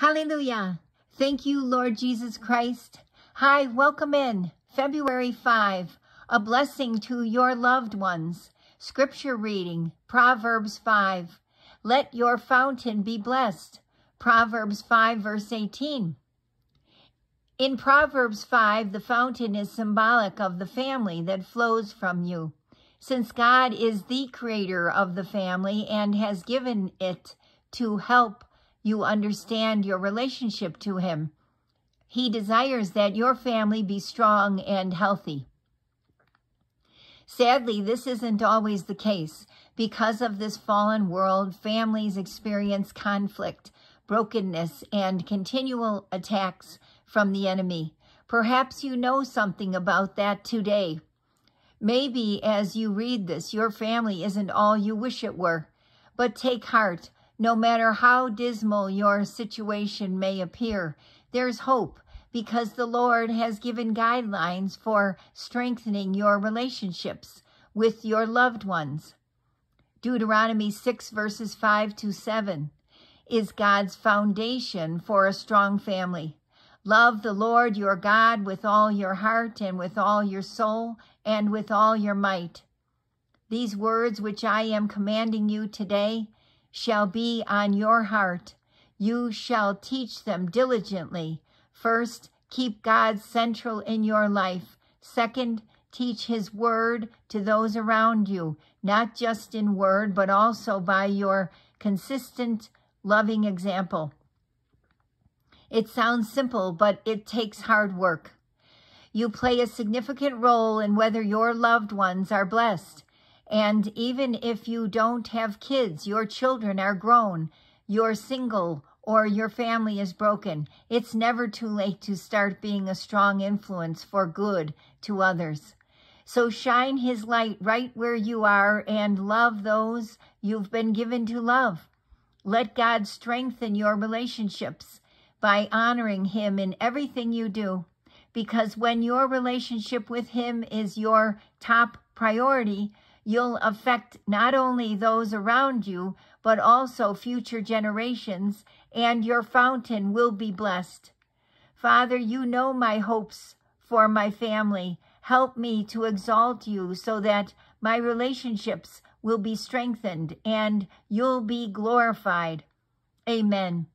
Hallelujah. Thank you, Lord Jesus Christ. Hi, welcome in. February 5, a blessing to your loved ones. Scripture reading, Proverbs 5. Let your fountain be blessed. Proverbs 5, verse 18. In Proverbs 5, the fountain is symbolic of the family that flows from you. Since God is the creator of the family and has given it to help you understand your relationship to him. He desires that your family be strong and healthy. Sadly, this isn't always the case. Because of this fallen world, families experience conflict, brokenness, and continual attacks from the enemy. Perhaps you know something about that today. Maybe as you read this, your family isn't all you wish it were. But take heart. No matter how dismal your situation may appear, there's hope because the Lord has given guidelines for strengthening your relationships with your loved ones. Deuteronomy 6 verses 5 to 7 is God's foundation for a strong family. Love the Lord your God with all your heart and with all your soul and with all your might. These words which I am commanding you today shall be on your heart. You shall teach them diligently. First, keep God central in your life. Second, teach his word to those around you, not just in word, but also by your consistent, loving example. It sounds simple, but it takes hard work. You play a significant role in whether your loved ones are blessed. And even if you don't have kids, your children are grown, you're single, or your family is broken, it's never too late to start being a strong influence for good to others. So shine his light right where you are and love those you've been given to love. Let God strengthen your relationships by honoring him in everything you do. Because when your relationship with him is your top priority, you'll affect not only those around you, but also future generations, and your fountain will be blessed. Father, you know my hopes for my family. Help me to exalt you so that my relationships will be strengthened and you'll be glorified. Amen.